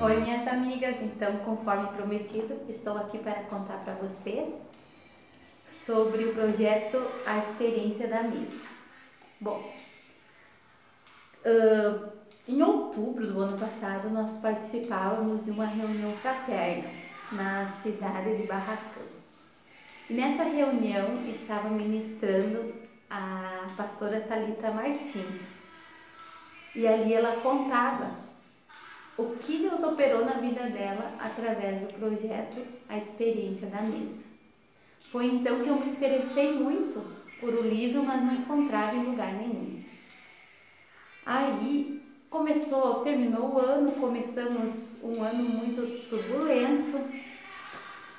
Oi, minhas amigas. Então, conforme prometido, estou aqui para contar para vocês sobre o projeto A Experiência da Mesa. Bom, uh, em outubro do ano passado, nós participávamos de uma reunião fraterna na cidade de Barracão. Nessa reunião estava ministrando a pastora Talita Martins. E ali ela contava o que Deus operou na vida dela através do projeto A Experiência da Mesa. Foi então que eu me interessei muito por o livro, mas não encontrava em lugar nenhum. Aí começou, terminou o ano, começamos um ano muito turbulento,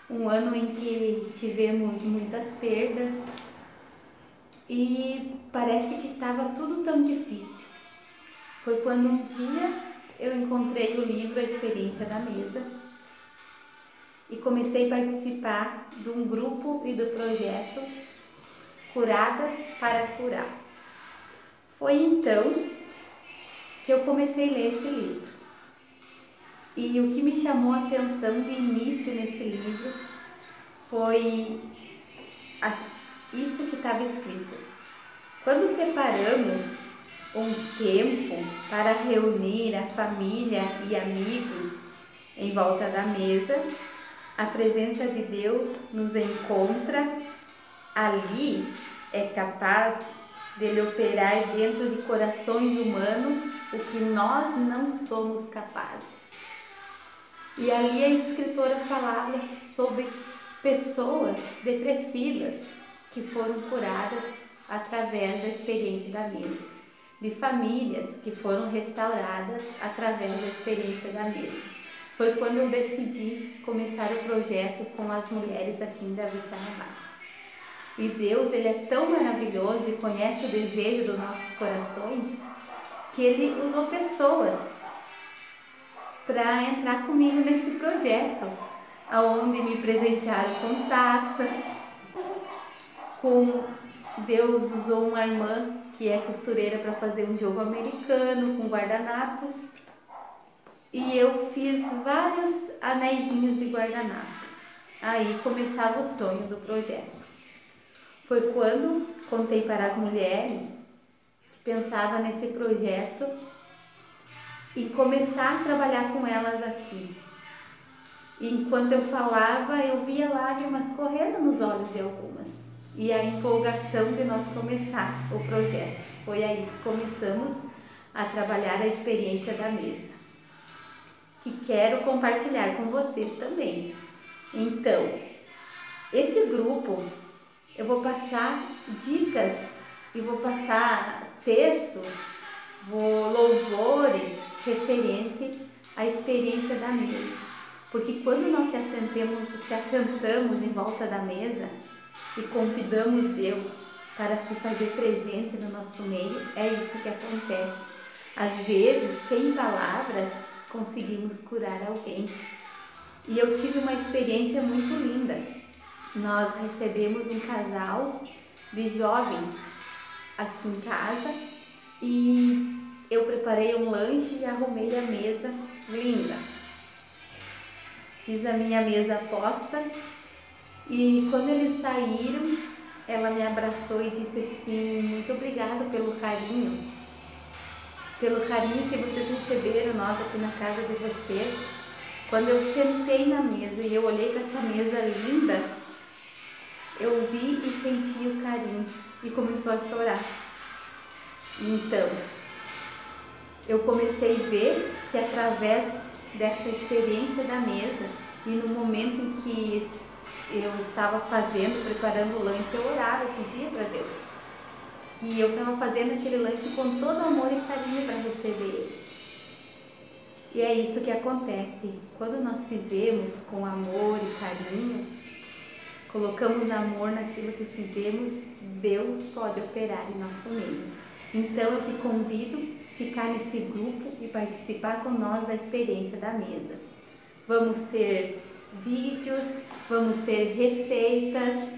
um ano em que tivemos muitas perdas e parece que estava tudo tão difícil. Foi quando um dia eu encontrei o livro A Experiência da Mesa e comecei a participar de um grupo e do projeto Curadas para Curar. Foi então que eu comecei a ler esse livro. E o que me chamou a atenção de início nesse livro foi isso que estava escrito. Quando separamos um tempo para reunir a família e amigos em volta da mesa. A presença de Deus nos encontra ali, é capaz dele operar dentro de corações humanos o que nós não somos capazes. E ali a escritora falava sobre pessoas depressivas que foram curadas através da experiência da mesa de famílias que foram restauradas através da experiência da mesa. Foi quando eu decidi começar o projeto com as mulheres aqui em Davi. E Deus, Ele é tão maravilhoso e conhece o desejo dos nossos corações que Ele usou pessoas para entrar comigo nesse projeto, aonde me presentearam com taças, com Deus usou uma irmã que é costureira para fazer um jogo americano com guardanapos. E eu fiz vários anéisinhos de guardanapo. Aí começava o sonho do projeto. Foi quando contei para as mulheres que pensava nesse projeto e começar a trabalhar com elas aqui. E enquanto eu falava, eu via lágrimas correndo nos olhos de algumas e a empolgação de nós começar o projeto. Foi aí que começamos a trabalhar a experiência da mesa, que quero compartilhar com vocês também. Então, esse grupo eu vou passar dicas e vou passar textos, vou louvores referente à experiência da mesa. Porque quando nós se assentamos, se assentamos em volta da mesa, e convidamos Deus para se fazer presente no nosso meio, é isso que acontece. Às vezes, sem palavras, conseguimos curar alguém. E eu tive uma experiência muito linda. Nós recebemos um casal de jovens aqui em casa e eu preparei um lanche e arrumei a mesa linda. Fiz a minha mesa posta e quando eles saíram, ela me abraçou e disse assim: Muito obrigada pelo carinho, pelo carinho que vocês receberam nós aqui na casa de vocês. Quando eu sentei na mesa e eu olhei para essa mesa linda, eu vi e senti o carinho e começou a chorar. Então, eu comecei a ver que através dessa experiência da mesa e no momento em que eu estava fazendo, preparando o lanche, eu orava, eu pedia para Deus que eu estava fazendo aquele lanche com todo amor e carinho para receber eles. E é isso que acontece. Quando nós fizemos com amor e carinho, colocamos amor naquilo que fizemos, Deus pode operar em nosso meio. Então eu te convido a ficar nesse grupo e participar com nós da experiência da mesa. Vamos ter vídeos, vamos ter receitas,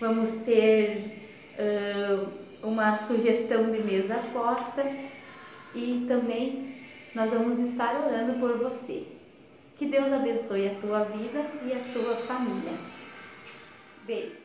vamos ter uh, uma sugestão de mesa posta e também nós vamos estar orando por você. Que Deus abençoe a tua vida e a tua família. Beijo.